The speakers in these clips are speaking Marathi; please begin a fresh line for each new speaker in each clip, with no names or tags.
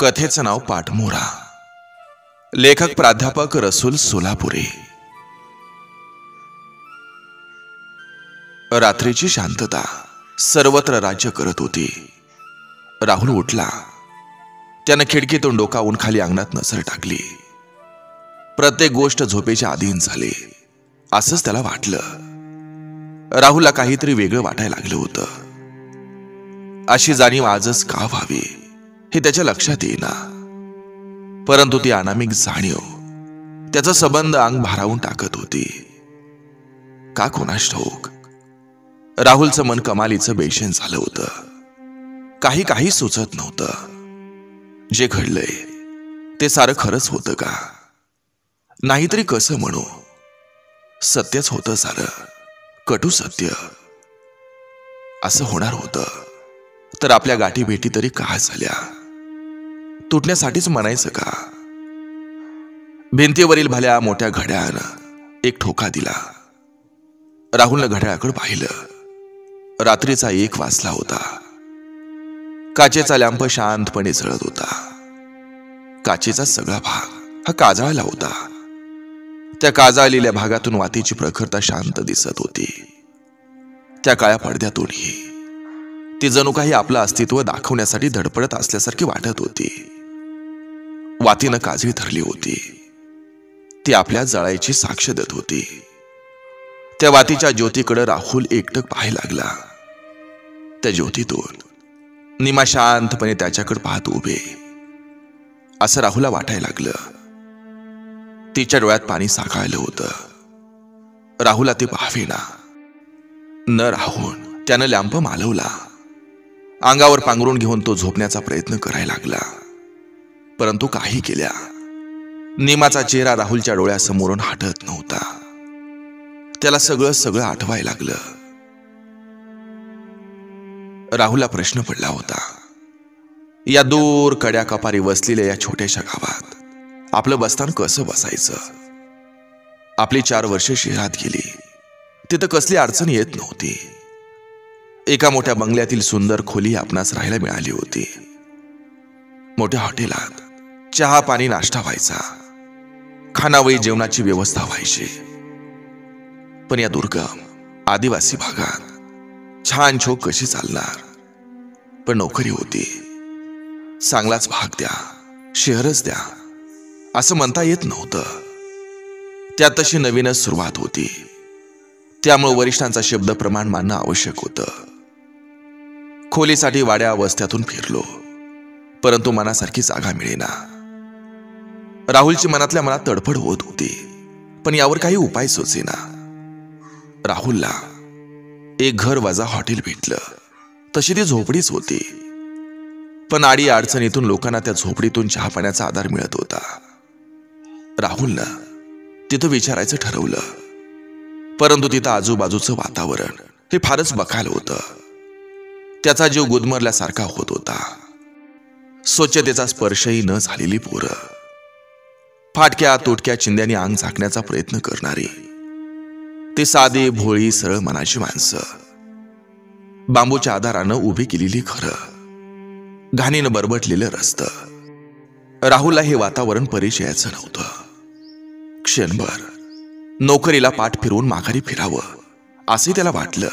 कथेचं नाव पाठमोरा. लेखक प्राध्यापक रसूल सोलापुरे. रात्रीची शांतता सर्वत्र राज्य करत होती. राहुल उठला. त्यानं खिडकीतून डोकावून खाली अंगणात नजर टाकली. प्रत्येक गोष्ट झोपेच्या अधीन झाली. असंच त्याला वाटलं. राहुलला काहीतरी वेगळं वाटायला लागलं होतं. अशी जाणीव आजच का व्हावी? हे त्याच्या लक्षात येईना. परंतु ती अनामिक जाणीव त्याचा संबंध अंग भारावून टाकत होती. का कोणास ठाऊक? राहुलचं मन कमालीचं बेशेन झालं होतं. काही काही सुचत नव्हतं. जे घडलंय ते सारं खरंच होतं का? नाहीतरी कसं म्हणू? सत्यच होतं सारं. कटू सत्य. असं होणार होतं. तर आपल्या गाठी भेटी तरी का झाल्या? तुटण्यासाठीच म्हणायचं का? भिंतीवरील भल्या मोठ्या घड्याळानं एक ठोका दिला. राहुलनं घड्याळाकडे पाहिलं. रात्रीचा एक वाजला होता. काचेचा लॅम्प शांतपणे जळत होता. काचेचा सगळा भाग हा काजळाला होता. त्या काजाळलेल्या भागातून वातीची प्रखरता शांत दिसत होती. त्या काळ्या पडद्यातूनही. ती जणू काही आपलं अस्तित्व दाखवण्यासाठी धडपडत असल्यासारखी वाटत होती. वातीनं काजवी धरली होती. ती आपल्या जळायची साक्ष देत होती. त्या वातीच्या ज्योतीकडे राहुल एकटक पाहायला लागला. त्या ज्योतीतून निमा शांतपणे त्याच्याकडे पाहत उभे. असं राहुला वाटायला लागलं. तिच्या डोळ्यात पाणी साकाळलं होतं. राहुला ते पाहावेना. न राहून त्यानं लॅम्प मालवला. अंगावर पांघरून घेऊन तो झोपण्याचा प्रयत्न करायला लागला. परंतु काही केल्या. निमाचा चेहरा राहुलच्या डोळ्यासमोरून हटत नव्हता. त्याला सगळं सगळं आठवायला लागलं. राहुलला प्रश्न पडला होता. या दूर कड्या कपारी वसलेल्या या छोट्याशा गावात आपलं बस्तान कसं बसायचं? आपली चार वर्षे शहरात गेली. तिथं कसली अडचण येत नव्हती. एका मोठ्या बंगल्यातील सुंदर खोली आपणास राहायला मिळाली होती. मोठ्या हॉटेलात चहा पाणी नाश्ता व्हायचा. खानावळी जेवणाची व्यवस्था व्हायची. पण या दुर्गम आदिवासी भागात छान छोक कशी चालणार? पण नोकरी होती. चांगलाच भाग द्या शहरच द्या असं म्हणता येत नव्हतं. त्यात तशी नवीनच सुरुवात होती. त्यामुळे वरिष्ठांचा शब्द प्रमाण मानणं आवश्यक होतं. खोलीसाठी वाड्या अवस्थ्यातून फिरलो. परंतु मनासारखी जागा मिळेना. राहुलची मनातल्या मनात तडफड होत होती पण यावर काही उपाय सुचेना. राहुलला एक घर वजा हॉटेल भेटलं. तशी ती झोपडीच होती. पण आडी अडचणीतून लोकांना त्या झोपडीतून चहा पाण्याचा आधार मिळत होता. राहुलनं तिथं विचारायचं ठरवलं. परंतु तिथं आजूबाजूचं वातावरण हे फारच बकाल होतं. त्याचा जीव गुदमरल्यासारखा होत होता. स्वच्छतेचा स्पर्शही न झालेली पोरं. फाटक्या तुटक्या चिंद्याने अंग झाकण्याचा प्रयत्न करणारी. ते साधे भोळी सरळ मनाची माणसं. बांबूच्या आधारानं उभी केलेली घरं. घाणीनं बरबटलेलं रस्त. राहुलला हे वातावरण परिचयाचं नव्हतं. क्षणभर नोकरीला पाठ फिरवून माघारी फिरावं असंही त्याला वाटलं.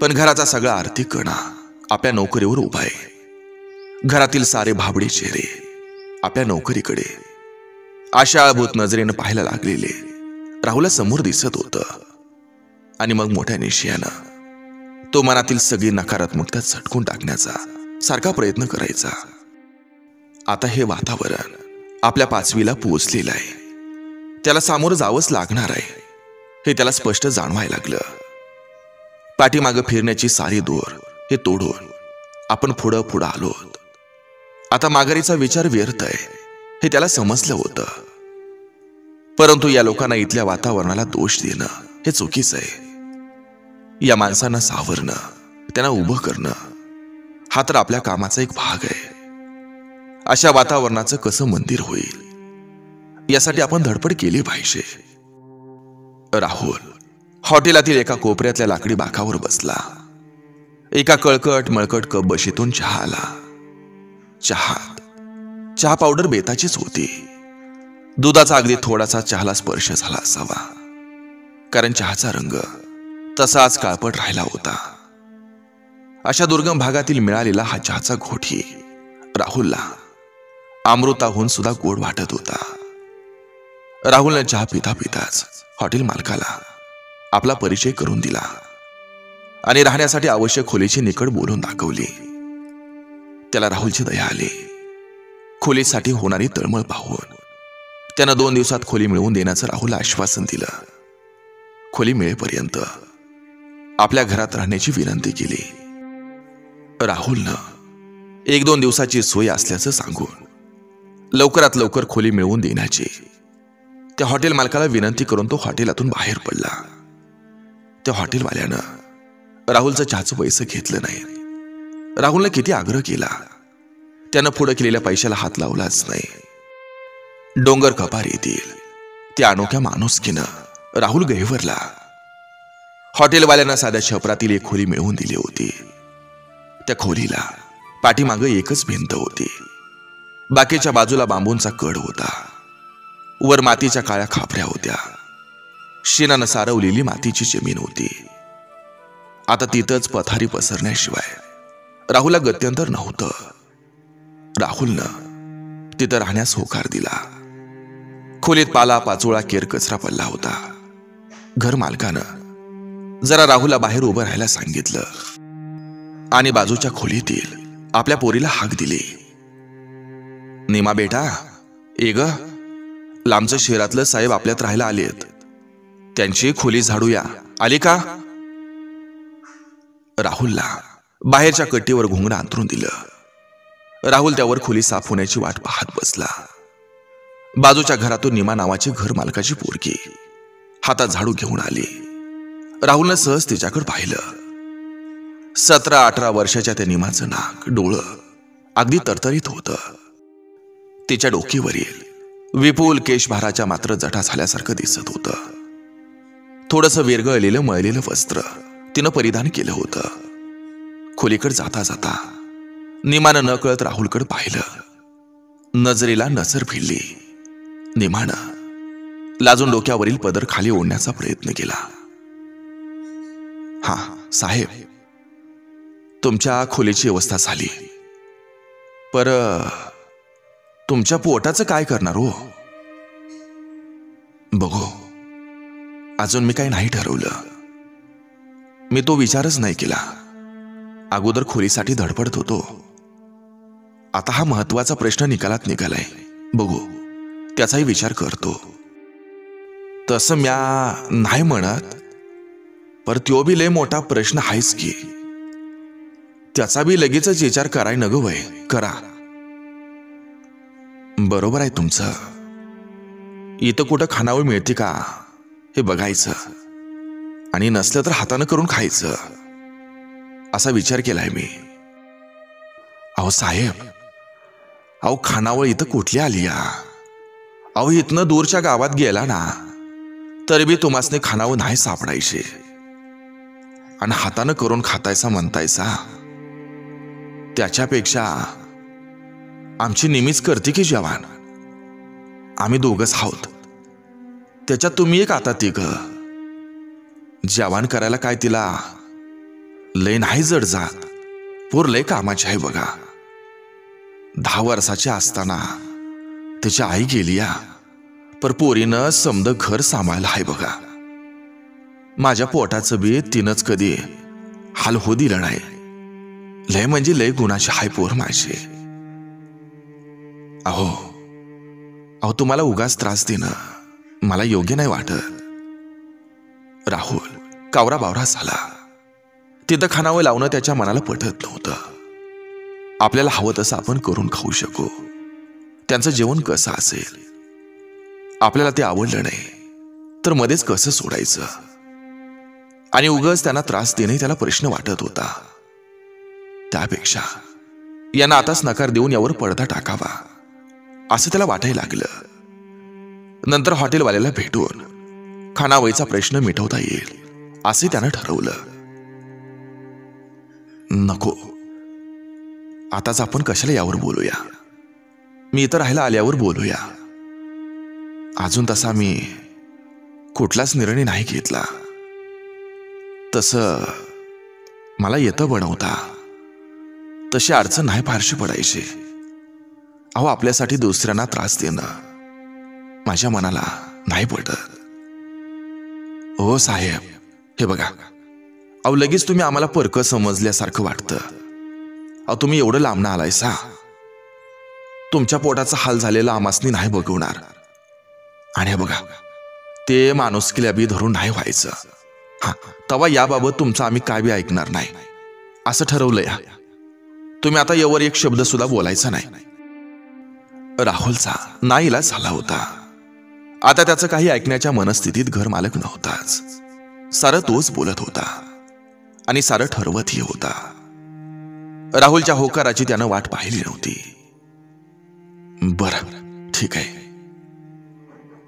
पण घराचा सगळा आर्थिक कणा आपल्या नोकरीवर उभा आहे. घरातील सारे भाबडे चेहरे आपल्या नोकरीकडे. आशाभूत नजरेनं पाहायला लागलेले. राहुला समोर दिसत होतं. आणि मग मोठ्या निश्चयानं तो मनातील सगळी नकारात्मकता झटकून टाकण्याचा सारखा प्रयत्न करायचा. आता हे वातावरण आपल्या पाचवीला पोचलेलं आहे. त्याला सामोरं जावंच लागणार आहे. हे त्याला स्पष्ट जाणवायला लागलं. पाठीमागं फिरण्याची सारी दूर हे तोडून आपण पुढं पुढं आलो आता माघारीचा विचार व्यर्थ आहे हे त्याला समजलं होतं. परंतु या लोकांना इथल्या वातावरणाला दोष देणं हे चुकीचं आहे. या माणसांना सावरणं त्यांना उभं करणं हा तर आपल्या कामाचा एक भाग आहे. अशा वातावरणाचं कसं मंदिर होईल? यासाठी आपण धडपड केली पाहिजे. राहुल हॉटेलातील एका कोपऱ्यातल्या लाकडी बाकावर बसला. एका कळकट मळकट कप बशीतून चहा आला. चहात चहा पावडर बेताचीच होती. दुधाचा अगदी थोडासा चहाला स्पर्श झाला असावा. कारण चहाचा रंग तसाच काळपट राहिला होता. अशा दुर्गम भागातील मिळालेला हा चहाचा घोटी राहुलला अमृताहून सुद्धा गोड वाटत होता. राहुलने चहा पिता पिताच हॉटेल मालकाला आपला परिचय करून दिला. आणि राहण्यासाठी आवश्यक खोलीची निकड बोलून दाखवली. त्याला राहुलची दया आली. खोलीसाठी होणारी तळमळ पाहून त्यानं दोन दिवसात खोली मिळवून देण्याचं राहुलला आश्वासन दिलं. खोली मिळेपर्यंत आपल्या घरात राहण्याची विनंती केली. राहुलनं एक दोन दिवसाची सोय असल्याचं सांगून लवकरात लवकर खोली मिळवून देण्याची त्या हॉटेल मालकाला विनंती करून तो हॉटेलातून बाहेर पडला. त्या हॉटेलवाल्यानं राहुलचं चहाचं पैसे घेतलं नाही. राहुलनं किती आग्रह केला. त्यानं पुढं केलेल्या पैशाला हात लावलाच नाही. डोंगर कपार येतील. त्या अनोख्या माणुसकीनं राहुल गहिवरला. हॉटेलवाल्यांना साध्या छपरातील एक खोली मिळवून दिली होती. त्या खोलीला पाठीमागं एकच भिंत होती. बाकीच्या बाजूला बांबूंचा कड होता. वर मातीच्या काळ्या खापऱ्या होत्या. शेणानं सारवलेली मातीची जमीन होती. आता तिथंच पथारी पसरण्याशिवाय राहुलला गत्यंतर नव्हतं. राहुलनं तिथं राहण्यास होकार दिला. खोलीत पाला पाचोळा केर कचरा पडला होता. घर मालकानं जरा राहुलला बाहेर उभं राहायला सांगितलं. आणि बाजूच्या खोलीतील आपल्या पोरीला हाक दिली. निमा बेटा ए ग. लांबचं शहरातलं साहेब आपल्यात राहायला आलेत. त्यांची खोली झाडूया. आली का? राहुलला बाहेरच्या कट्टीवर घुंगणं अंतरून दिलं. राहुल त्यावर खोली साफ होण्याची वाट पाहत बसला. बाजूच्या घरातून निमा नावाची घर मालकाची पोरगी हातात झाडू घेऊन आली. राहुलनं सहज तिच्याकडे पाहिलं. सतरा अठरा वर्षाच्या त्या निमाचं नाक डोळं अगदी तरतरीत होतं. तिच्या डोकीवरील विपुल केशभाराच्या मात्र जटा झाल्यासारखं दिसत होतं. थोडंसं विरघळलेलं मळलेलं वस्त्र तिनं परिधान केलं होतं. खोलीकडे जाता जाता निमानं न कळत राहुलकडे पाहिलं. नजरेला नजर भिडली. निमानं लाजून डोक्यावरील पदर खाली ओढण्याचा प्रयत्न केला. हा साहेब. तुमच्या खोलीची व्यवस्था झाली. पर तुमच्या पोटाचं काय करणार हो? बघू. अजून मी काही नाही ठरवलं. मी तो विचारच नाही केला. अगोदर खोलीसाठी धडपडत होतो. आता हा महत्त्वाचा प्रश्न निकालात निघालाय. बघू त्याचाही विचार करतो. तसं म्या नाही म्हणत पर त्यो बी लय मोठा प्रश्न आहेच की. त्याचा बी लगेचच विचार कराय न वय करा. बरोबर आहे तुमचं. इथं कुठं खानावळ मिळते का? हे बघायचं. आणि नसलं तर हातानं करून खायचं. असा विचार केलाय मी. अहो साहेब. अहो खानावळ इथं कुठली आली या अहो इथनं दूरच्या गावात गेला ना तरी बी तुम्हासने खानावं नाही सापडायचे. आणि हातानं करून खातायचा म्हणतायचा त्याच्यापेक्षा आमची नेहमीच करते की जवान आम्ही दोघंच आहोत. त्याच्यात तुम्ही एक आता तिघ. जेवण करायला काय तिला? लय नाही जड जात. पोर लय कामाची आहे बघा. दहा वर्षाची असताना त्याची आई गेली या. पर पोरीनं समद घर सांभाळलं आहे बघा. माझ्या पोटाचं बी तिनंच कधी हाल हो दिलं नाही. लय म्हणजे लय गुणाची हाय पोर माझी. अहो अहो तुम्हाला उगाच त्रास देणं. मला योग्य नाही वाटत. राहुल कावरा बावरा झाला. तिथं खानावं लावणं त्याच्या मनाला पटत नव्हतं. आपल्याला हवं तसं आपण करून खाऊ शकू. त्यांचं जेवण कसं असेल? आपल्याला ते आवडलं नाही. तर मध्येच कसं सोडायचं? आणि उगच त्यांना त्रास देणे त्याला प्रश्न वाटत होता. त्यापेक्षा यांना आताच नकार देऊन यावर पडदा टाकावा. असं त्याला वाटायला लागलं. नंतर हॉटेलवाल्याला भेटून खानावळीचा प्रश्न मिटवता येईल असे त्यानं ठरवलं. नको. आताच आपण कशाला यावर बोलूया? मी इथं राहायला आल्यावर बोलूया. अजून तसा मी कुठलाच निर्णय नाही घेतला. तसं मला येतं बनवता. तशी अडचण नाही फारशी पडायची. अहो आपल्यासाठी दुसऱ्यांना त्रास देणं माझ्या मनाला नाही पटत हो साहेब हे बघा. अहो लगेच तुम्ही आम्हाला परक समजल्यासारखं वाटतं. अहो तुम्ही एवढं लांबणं आलाय सा तुमच्या पोटाचा हाल झालेला आमासनी नाही बघवणार. आणि हे बघा ते माणुसकीला बी धरून नाही व्हायचं. हा तवा याबाबत तुमचं आम्ही काय बी ऐकणार नाही. असं ठरवलंय तुम्ही आता यावर एक शब्द सुद्धा बोलायचा नाही. राहुलचा नाईला झाला होता. आता त्याचं काही ऐकण्याच्या मनस्थितीत घर मालक नव्हताच. सारं तोच बोलत होता. आणि सारं ठरवतही होता. राहुलच्या होकाराची त्यानं वाट पाहिली नव्हती. बरं ठीक आहे.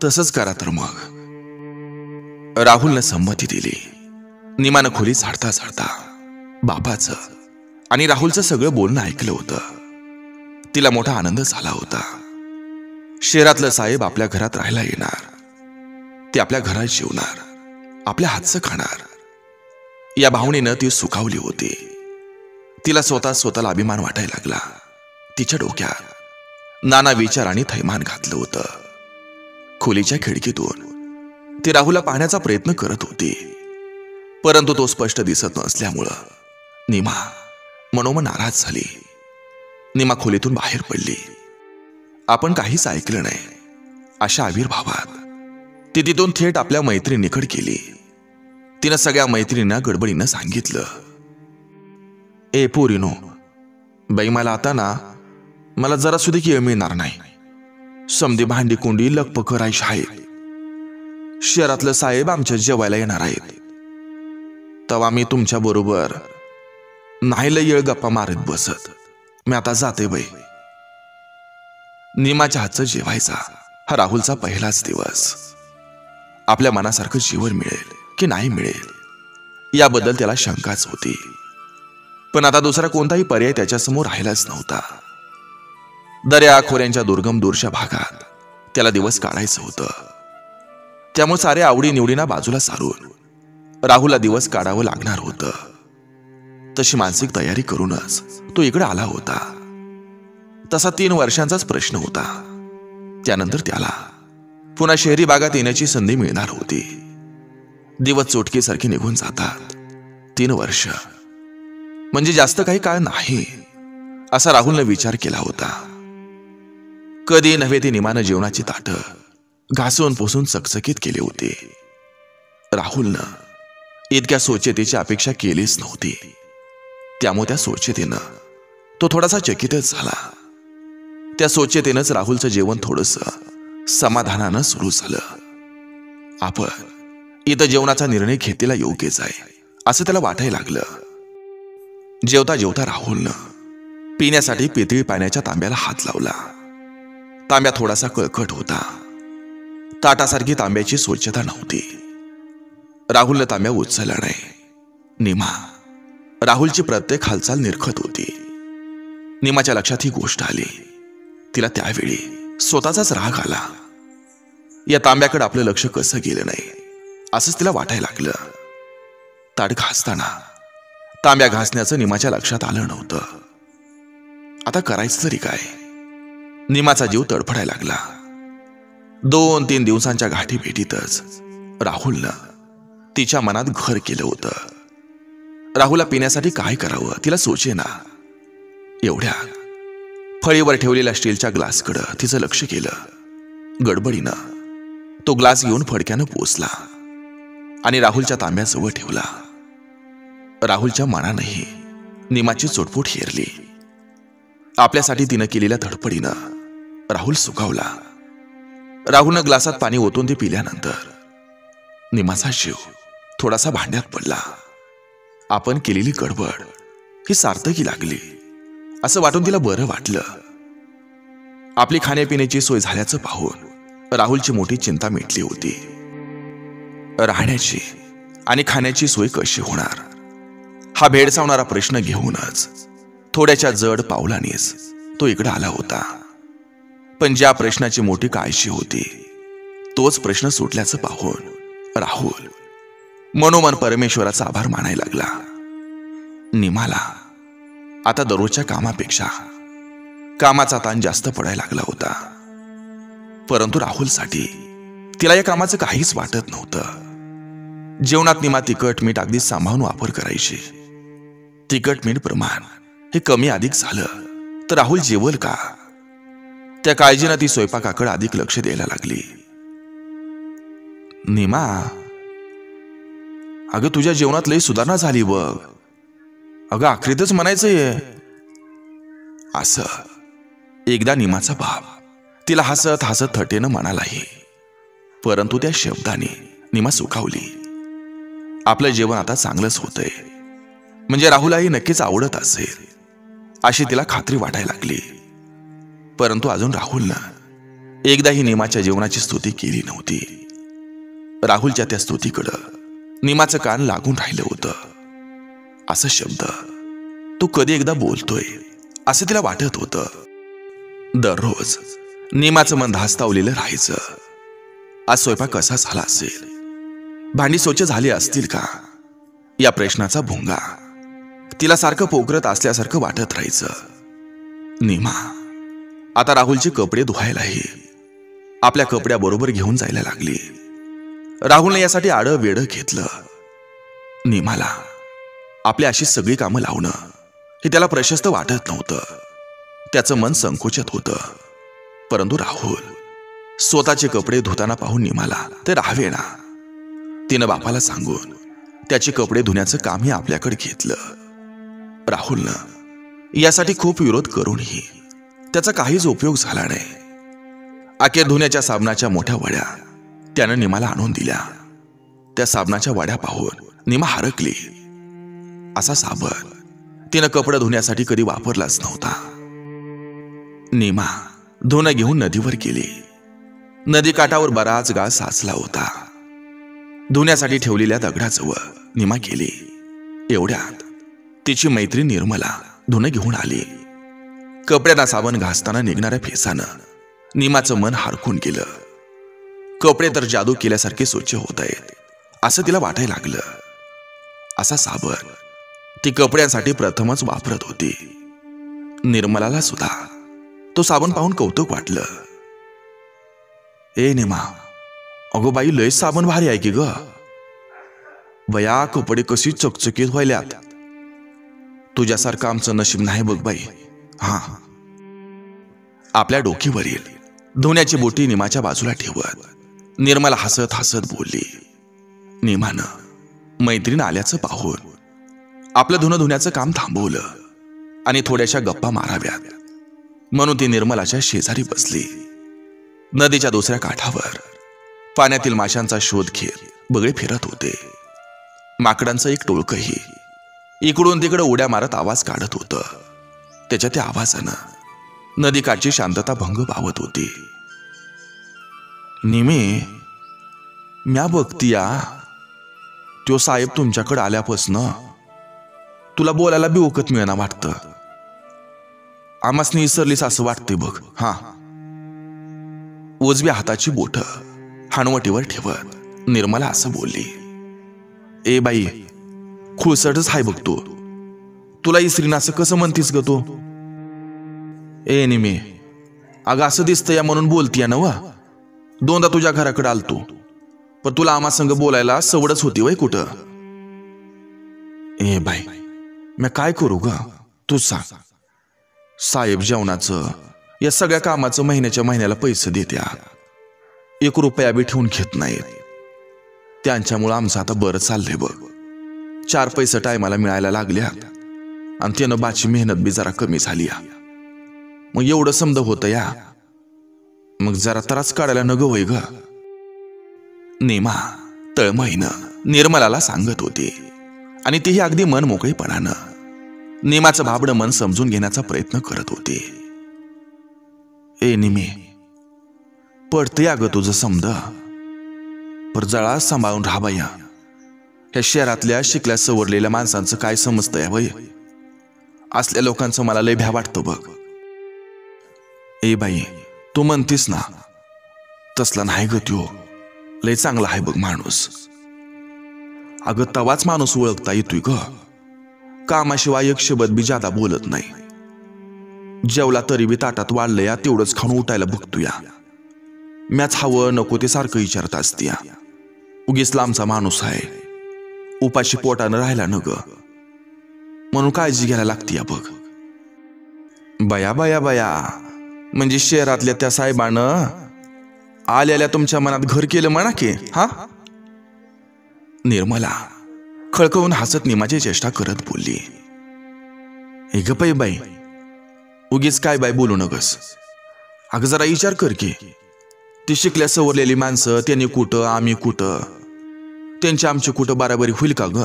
तसंच करा तर मग. राहुलनं संमती दिली. निमानं खोली झाडता झाडता बापाचं आणि राहुलचं सगळं बोलणं ऐकलं होतं. तिला मोठा आनंद झाला होता. शहरातलं साहेब आपल्या घरात राहायला येणार. ते आपल्या घरात जेवणार. आपल्या हातचं खाणार. या भावनेनं ती सुखावली होती. तिला स्वतः स्वतःला अभिमान वाटायला लागला. तिच्या डोक्यात नाना विचाराने थैमान घातलं होतं. खोलीच्या खिडकीतून ती राहुला पाहण्याचा प्रयत्न करत होती. परंतु तो स्पष्ट दिसत नसल्यामुळं निमा मनोमन नाराज झाली. निमा खोलीतून बाहेर पडली. आपण काहीच ऐकलं नाही. अशा आविर्भावात ती तिथून थेट आपल्या मैत्रिणीकड गेली. तिनं सगळ्या मैत्रिणींना गडबडीनं सांगितलं. ए पोरिनो बाई मला आता ना मला जरा सुद्धा केळ मिळणार नाही. समधी भांडी कोंडी लकप करायची आहेत. शहरातलं साहेब आमच्या जेवायला येणार आहेत. तेव्हा मी तुमच्या बरोबर नाही येळ गप्पा मारत बसत. मी आता जाते बाई. निमाच्या हातचं जेवायचा हा राहुलचा पहिलाच दिवस. आपल्या मनासारखं जीवन मिळेल की नाही मिळेल याबद्दल त्याला शंकाच होती. पण आता दुसरा कोणताही पर्याय त्याच्यासमोर राहिलाच नव्हता. दर्या खोऱ्यांच्या दुर्गम दूरच्या भागात त्याला दिवस काढायचं होतं. त्यामुळे सारे आवडीनिवडीना बाजूला सारून राहुलला दिवस काढावं लागणार होतं. तशी मानसिक तयारी करूनच तो इकडे आला होता. तसा तीन वर्षांचाच प्रश्न होता. त्यानंतर त्याला पुन्हा शहरी भागात येण्याची संधी मिळणार होती. दिवस चोटकीसारखी निघून जातात. तीन वर्ष. म्हणजे जास्त काही काळ नाही असा राहुलने विचार केला होता. कधी नव्हे ते निमानं जेवणाची ताट घासून पुसून चकचकीत केले होते. राहुलनं इतक्या स्वच्छतेची अपेक्षा केलीच नव्हती. त्यामुळे त्या स्वच्छतेनं तो थोडासा चकितच झाला. त्या सोचेतेनंच राहुलचं जेवण थोडस समाधानानं सुरू झालं. आपण इथं जेवणाचा निर्णय घेतेला योग्यच आहे असं त्याला वाटायला लागलं. जेवता जेवता राहुलनं पिण्यासाठी पितळी पाण्याच्या तांब्याला हात लावला. तांब्या थोडासा कळकट होता. ताटासारखी तांब्याची स्वच्छता नव्हती. राहुलनं तांब्या उचलला नाही. निमा राहुलची प्रत्येक हालचाल निरखत होती. निमाच्या लक्षात ही गोष्ट आली. तिला त्यावेळी स्वतःचाच राग आला. या तांब्याकडे आपलं लक्ष कसं गेलं नाही असंच तिला वाटायला लागलं. ताट घासताना तांब्या घासण्याचं निमाच्या लक्षात आलं नव्हतं. आता करायचं तरी काय? निमाचा जीव तडफडायला लागला. दोन तीन दिवसांच्या गाठी भेटीतच राहुलनं तिच्या मनात घर केलं होतं. राहुलला पिण्यासाठी काय करावं तिला सोचे ना. एवढ्या फळीवर ठेवलेल्या स्टीलच्या ग्लासकडं तिचं लक्ष केलं. गडबडीनं. तो ग्लास घेऊन फडक्यानं पोचला आणि राहुलच्या तांब्याजवळ ठेवला. राहुलच्या मनानंही निमाची चोटफोट हेरली. आपल्यासाठी तिनं केलेल्या धडपडीनं राहुल सुखावला. राहुलनं ग्लासात पाणी ओतून ते पिल्यानंतर निमाचा जीव थोडासा भांड्यात पडला. आपण केलेली गडबड ही सार्थकी लागली. असं वाटून तिला बरं वाटलं. आपली खाण्यापिण्याची सोय झाल्याचं पाहून राहुलची मोठी चिंता मिटली होती. राहण्याची आणि खाण्याची सोय कशी होणार? हा भेडसावणारा प्रश्न घेऊनच थोड्याच्या जड पावलानेच तो इकडे आला होता. पण ज्या प्रश्नाची मोठी काळशी होती तोच प्रश्न सुटल्याचं पाहून राहुल मनोमन परमेश्वराचा आभार मानायला लागला. निमाला आता दररोजच्या कामापेक्षा कामाचा ताण जास्त पडायला लागला होता. परंतु राहुलसाठी तिला या कामाचं काहीच वाटत नव्हतं. जेवणात निमा तिखट मीठ अगदी सांभाळून वापर करायची. तिखट मीठ प्रमाण हे कमी अधिक झालं. तर राहुल जेवल का? त्या काळजीनं ती स्वयंपाकाकडे अधिक लक्ष द्यायला लागली. निमा अगं तुझ्या जेवणात लई सुधारणा झाली बघ. अगं आखरीतच म्हणायचंय असं. एकदा निमाचा बाप तिला हसत हसत थटेनं म्हणालाही. परंतु त्या शब्दाने निमा सुखावली. आपलं जेवण आता चांगलंच होतंय. म्हणजे राहुलाही नक्कीच आवडत असेल अशी तिला खात्री वाटायला लागली. परंतु अजून राहुलनं एकदाही निमाच्या जेवणाची स्तुती केली नव्हती. राहुलच्या त्या स्तुतीकडं निमाचं कान लागून राहिलं होतं. असं शब्द. तू कधी एकदा बोलतोय असं तिला वाटत होतं. दररोज निमाचं मन धास्तावलेलं राहायचं. आज स्वयंपाक कसा झाला असेल? भांडी स्वच्छ झाली असतील का? या प्रश्नाचा भोंगा. तिला सारखं पोकरत असल्यासारखं वाटत राहायचं. निमा आता राहुलचे कपडे धुवायलाही आपल्या कपड्याबरोबर घेऊन जायला लागली. राहुलने यासाठी आडं वेडं घेतलं. निमाला आपल्या अशी सगळी कामं लावणं हे त्याला प्रशस्त वाटत नव्हतं. त्याचं मन संकोचत होतं. परंतु राहुल स्वतःचे कपडे धुताना पाहून निमाला ते राहावेना तिनं बापाला सांगून त्याचे कपडे धुण्याचं कामही आपल्याकडे घेतलं. राहुलनं यासाठी खूप विरोध करूनही त्याचा काहीच उपयोग झाला नाही. अखेर धुण्याच्या साबणाच्या मोठ्या वड्या त्यानं निमाला आणून दिल्या. त्या साबणाच्या वड्या पाहून निमा हरकली. असा साबण. तिनं कपडे धुण्यासाठी कधी वापरलाच नव्हता. निमा धुणं घेऊन नदीवर गेली. नदी काठावर बराच गाळ साचला होता. धुण्यासाठी ठेवलेल्या दगडाजवळ निमा गेली. एवढ्यात तिची मैत्री निर्मला धुणं घेऊन आली. कपड्यांना साबण घासताना निघणाऱ्या फेसानं निमाचं मन हारकून गेलं. कपडे तर जादू केल्यासारखे स्वच्छ होत आहेत असं तिला वाटायला लागलं. असा साबण ती कपड्यांसाठी प्रथमच वापरत होती. निर्मलाला सुद्धा. तो साबण पाहून कौतुक वाटलं. ए निमा अगो बाई लय साबण भारी आहे की ग. बया कपडे कशी चकचकीत व्हायल्यात. तुझ्यासारखं आमचं नशीब नाही बघ बाई. हा. आपल्या डोकीवरील धुण्याची बोटी निमाच्या बाजूला ठेवत निर्मला हसत हसत बोलली. निमानं मैत्रीण आल्याचं पाहून आपलं धुणं धुण्याचं काम थांबवलं आणि थोड्याशा गप्पा माराव्यात. म्हणून ती निर्मलाच्या शेजारी बसली. नदीच्या दुसऱ्या काठावर पाण्यातील माशांचा शोध घेत बगळे फिरत होते. माकडांचं एक टोळकही इकडून तिकडं उड्या मारत आवाज काढत होतं. त्याच्या त्या आवाजानं नदीकाठची शांतता भंग पावत होती. निमे म्या बघतीया त्यो साहेब तुमच्याकडे आल्यापासनं तुला बोलायला बी ओकत मिळना वाटतं. आमासनी विसरलीस असं वाटतंय बघ. हा. उजव्या हाताची बोट हानवटीवर ठेवत निर्मला असं बोलली. ए बाई खुळसटच हाय बघ तू. तुला इसरीन असं कसं म्हणतीस ग तू? ए निमे अगं असं दिसतं या म्हणून बोलतीया ना वा दोनदा तुझ्या घराकडे आलतो. पण तुला आम्हा संग बोलायला सवडच होती वय कुठं? ए बाई मी काय करू ग? तू सांग. साहेब जेवणाचं या सगळ्या कामाचं महिन्याच्या महिन्याला पैसे देत्या. एक रुपया बी ठेवून घेत नाहीत. त्यांच्यामुळं आमचं आता बरं चाललंय बघ. चार पैसे टायमाला मिळायला लागल्यात. आणि त्यानं बाची मेहनत बी जरा कमी झाली या. मग एवढं समज होतं या. मग जरा त्रास काढायला न वय ग. नेमा तळमहीनं निर्मलाला सांगत होती. आणि तीही अगदी मन मोकळेपणानं नेमाचं भाबडं मन समजून घेण्याचा प्रयत्न करत होते. ए निमे पडते अगं तुझं समद. पर जळा सांभाळून राहा ह्या शहरातल्या शिकल्या सवरलेल्या माणसांचं काय समजतं या वय असल्या लोकांचं मला लय भ्या वाटतं बघ. ए बाई तू म्हणतीस ना तसला नाही ग त्यो. लय चांगला आहे बघ माणूस. अगं तवाच माणूस ओळखता येतोय ग. कामाशिवाय एक शब्द बी जादा बोलत नाही. जेवला तरी बी ताटात वाढलं या तेवढंच खाऊन उठायला बघतो म्याच हवं नको ते सारखं विचारत असते या उगीच लांबचा माणूस आहे उपाशी पोटानं राहिला न ग. म्हणून काळजी घ्यायला लागते या बघ. बया बया बया. म्हणजे शहरातल्या त्या साहेबानं आलेल्या तुमच्या मनात घर केलं म्हणा की हा? निर्मला खळखळून हसत निमाची चेष्टा करत बोलली. हे ग पै बाई उगीच काय बाई बोलू नकस अगं जरा विचार कर की. ती शिकल्या सवरलेली माणसं त्यांनी कुठं आम्ही कुठं? त्यांची आमची कुठं बराबरी होईल का ग?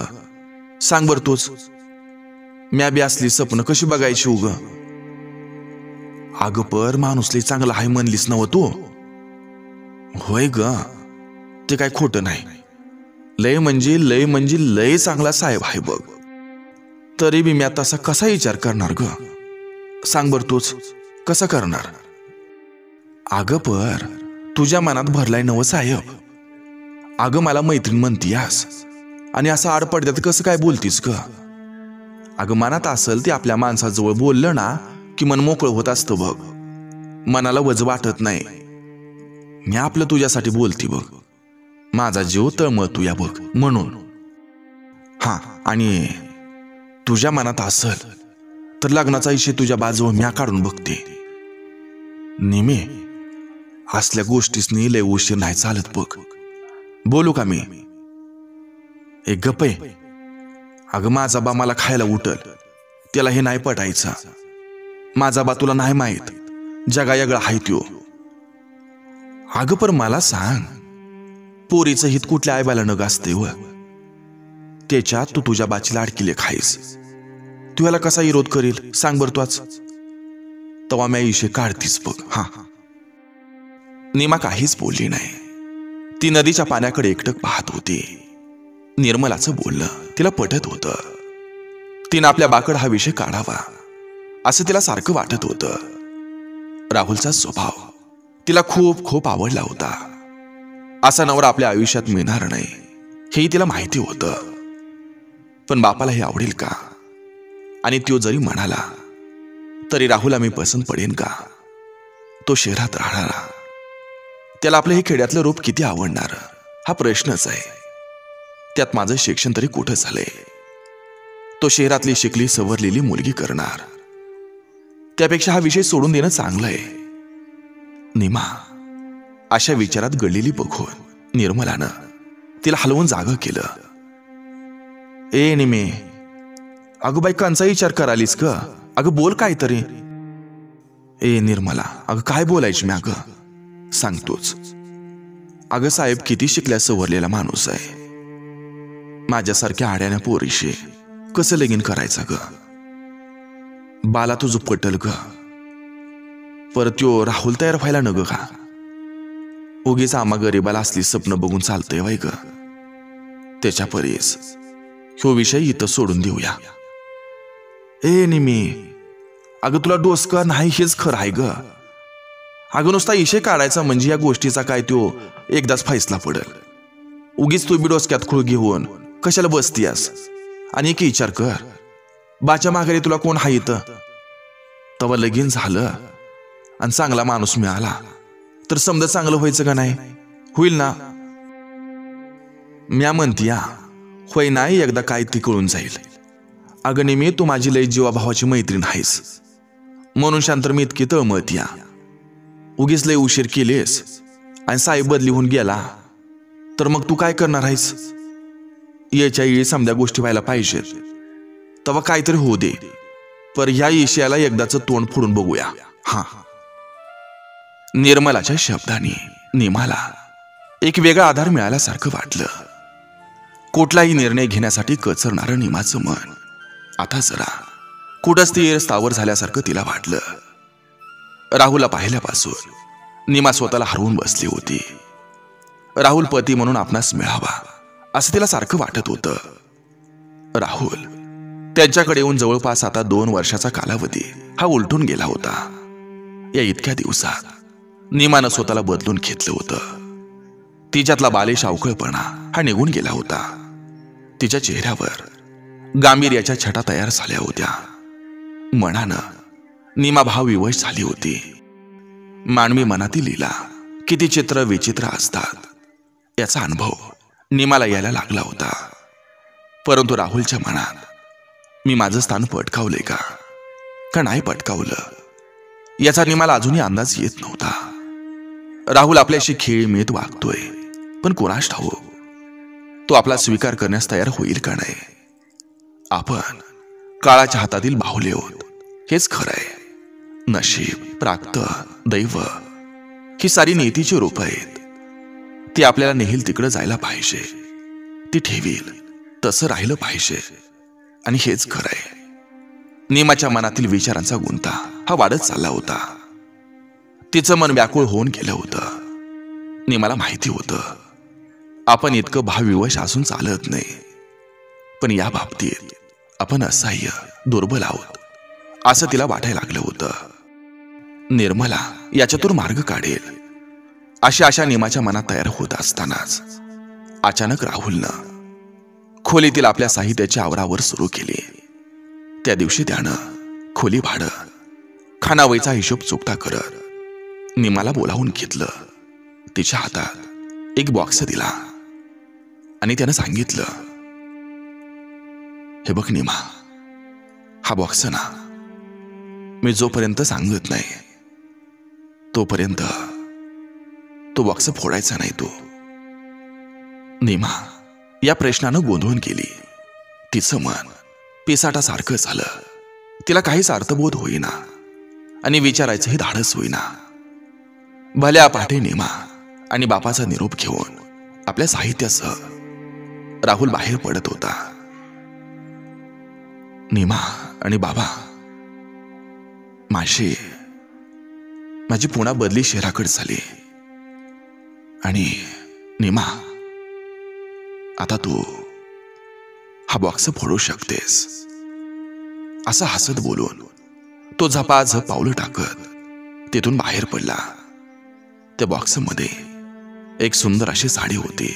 सांग बर तूच. म्या बी असली स्वप्न कशी बघायची उग? अग पर माणूसली चांगला हाय म्हणलीस नव तू. होय ग ते काय खोटं नाही. लय म्हणजे लय म्हणजे लय चांगला साहेब आहे बघ. तरी बी मी आता असा कसा विचार करणार ग? सांग बर तूच कसं करणार? अगं पर तुझ्या मनात भरलाय नव साहेब. अगं मला मैत्रीण म्हणतीयास. आणि असं आडपडद्यात कसं काय बोलतीस ग? अगं मनात असेल ते आपल्या माणसाजवळ बोललं ना की मन मोकळं होत असतं बघ. मनाला वज वाटत नाही. मी आपलं तुझ्यासाठी बोलती बघ. माझा जीव तळमळतो या बघ म्हणून. हा आणि तुझ्या मनात असल तर लग्नाचा इशे तुझ्या बाजूवर म्या काढून बघते. नेहमी असल्या गोष्टीसनी लय उशीर नाही चालत बघ. बोलू का मी? एक गप आहे. अगं माझा बा मला खायला उठल. त्याला हे नाही पटायचं. माझा बा तुला नाही माहीत. जगा यगळा हाय त्यो. अगं पर मला सांग. पोरीचं हित कुठल्या आईबाला न गाजते व त्याच्यात तू तुझ्या बाचीला अडकिले खाईस तू याला कसा विरोध करील? सांग बर तूच तवा म्या इशे काढतीस बघ हा. निमा काहीच बोलली नाही. ती नदीच्या पाण्याकडे एकटक पाहत होती. निर्मलाचं बोलणं तिला पटत होतं. तिनं आपल्या बाकड हा विषय काढावा असं तिला सारखं वाटत होतं. राहुलचा स्वभाव तिला खूप खूप आवडला होता. असा नवरा आपल्या आयुष्यात मिळणार नाही. हेही तिला माहिती होतं. पण बापाला हे आवडेल का? आणि तो जरी म्हणाला तरी राहुल आम्ही पसंत पडेन का? तो शहरात राहणारा. त्याला आपलं हे खेड्यातलं रूप किती आवडणार? हा प्रश्नच आहे. त्यात माझं शिक्षण तरी कुठं झालंय? तो शहरातली शिकली सवरलेली मुलगी करणार. त्यापेक्षा हा विषय सोडून देणं चांगलं आहे. निमा अशा विचारात गळलेली बघून निर्मलानं तिला हलवून जाग केलं. ए निमे अगं बाई कांचा विचार करालीस ग. अगं बोल काय तरी ए निर्मला अगं काय बोलायची मी अगं? सांगतोच. अगं साहेब किती शिकल्या सवरलेला माणूस आहे. माझ्यासारख्या आड्याने पोरीशी कसं लगीन करायचं ग? बाला तुझं पटल ग. परत यो राहुल तयार व्हायला न ग का? उगीच आम्हा गरीबाला असली स्वप्न बघून चालतंय वाय ग. त्याच्या परीस. ह्यो विषय इथं सोडून देऊया. ए निमी. अगं तुला डोसका नाही हेच खरं आहे ग. अगं नुसता इशे काढायचा म्हणजे या गोष्टीचा काय तो एकदाच फैसला पडेल. उगीच तू बी डोसक्यात खुळ घेऊन कशाला बसतीयास? आणि एक विचार कर. बाच्या माघारी तुला कोण हाय इथं? तवा लगीन झालं आणि चांगला माणूस मिळाला. तर समजा चांगलं व्हायचं का नाही? होईल ना? म्या म्हणतीया होय नाही एकदा काय ती कळून जाईल. अगं मी तू माझी लय जीवाभावाची मैत्रीण आहेस. म्हणून शांतर मी इतकी तळमळतीया उगीच लय उशीर केलीस आणि साहेब बदली होऊन गेला. तर मग तू काय करणार आहेस? याच्या येळी समजा गोष्टी व्हायला पाहिजे. तेव्हा काहीतरी होऊ दे. पर ह्या इशियाला एकदाच तोंड फोडून बघूया. हा. निर्मलाच्या शब्दाने निमाला एक वेगळा आधार मिळाल्यासारखं वाटलं. कुठलाही निर्णय घेण्यासाठी कचरणारं निमाचं मन. आता जरा कुठंच ती स्थावर झाल्यासारखं तिला वाटलं. राहुलला पाहिल्यापासून निमा स्वतःला हरवून बसली होती. राहुल पती म्हणून आपणास मिळावा असं तिला सारखं वाटत होतं. राहुल त्यांच्याकडे येऊन जवळपास आता दोन वर्षाचा कालावधी हा उलटून गेला होता. या इतक्या दिवसात निमानं स्वतःला बदलून घेतलं होतं. तिच्यातला बालिश अवकळपणा हा निघून गेला होता. तिच्या चेहऱ्यावर गांभीर्याच्या छटा तयार झाल्या होत्या. मनानं निमा भाव विवश झाली होती. मानवी मनातील लीला किती चित्र विचित्र असतात याचा अनुभव निमाला यायला लागला होता. परंतु राहुलच्या मनात मी माझं स्थान पटकावले का? का नाही पटकावलं? याचा निमाला अजूनही अंदाज येत नव्हता. राहुल आपल्याशी खेळ मिळत वागतोय पण कोणास ठाऊ तो आपला स्वीकार करण्यास तयार होईल का नाही? आपण काळाच्या हातातील बाहुले होत हेच खरं आहे. नशीब प्राप्त दैव ही सारी नेतीची रूप आहेत. ती आपल्याला नेहील तिकडं जायला पाहिजे. ती ठेवील तसं राहिलं पाहिजे. आणि हेच खरं आहे. नियमाच्या मनातील विचारांचा गुंता हा वाढत चालला होता. तिचं मन व्याकुळ होऊन गेलं होतं. निमाला माहिती होतं आपण इतकं भावविवश असून चालत नाही. पण या बाबतीत आपण असह्य दुर्बल आहोत असं तिला वाटायला लागलं होतं. निर्मला याच्यातून मार्ग काढेल अशी आशा निमाच्या मनात तयार होत असतानाच अचानक राहुलनं खोलीतील आपल्या साहित्याची आवरावर सुरू केली. त्या दिवशी त्यानं खोली भाडं खानावयचा हिशोब चुकता करत निमाला बोलावून घेतलं. तिच्या हातात एक बॉक्स दिला. आणि त्यानं सांगितलं हे बघ निमा हा बॉक्स ना मी जोपर्यंत सांगत नाही तोपर्यंत तो बॉक्स फोडायचा नाही तो. निमा या प्रश्नानं गोंधळून गेली. तिचं मन पिसाटासारखं झालं. तिला काहीच अर्थबोध होईना. आणि विचारायचंही धाडस होईना. भल्या पहाटे नेमा आणि बापाचा निरोप घेऊन आपल्या साहित्यासह राहुल बाहेर पडत होता. निमा आणि बाबा माशे माझी पुन्हा बदली शहराकडे झाली. आणि निमा आता तू हा बॉक्स फोडू शकतेस असं हसत बोलून तो झपाझप पावलं टाकत तिथून बाहेर पडला. त्या बॉक्समध्ये एक सुंदर अशी साडी होती.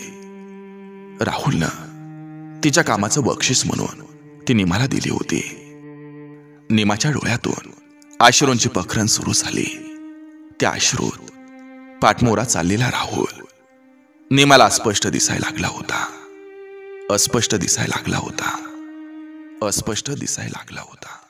राहुलनं तिच्या कामाचं बक्षीस म्हणून ती निमाला दिली होती. निमाच्या डोळ्यातून आश्रूंची पखरण सुरू झाली. त्या आश्रूत पाठमोरा चाललेला राहुल निमाला अस्पष्ट दिसायला लागला होता. अस्पष्ट दिसायला लागला होता. अस्पष्ट दिसायला लागला होता.